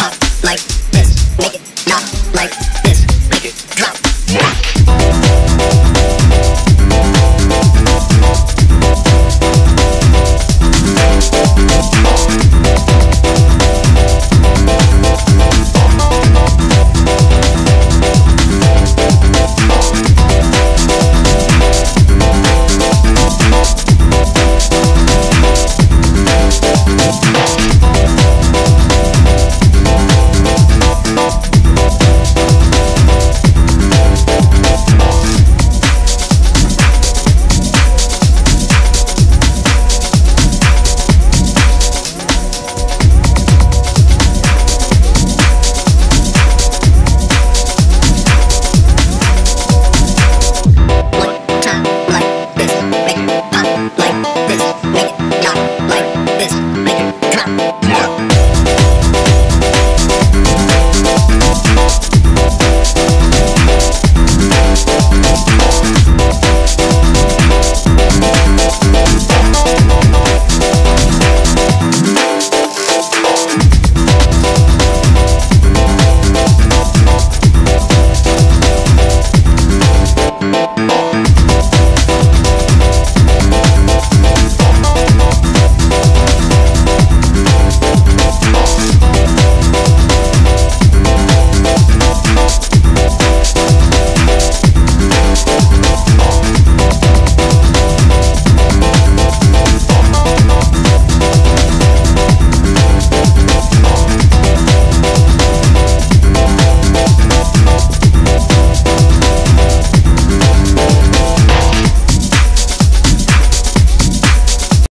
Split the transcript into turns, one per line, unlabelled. up like this. Make it not like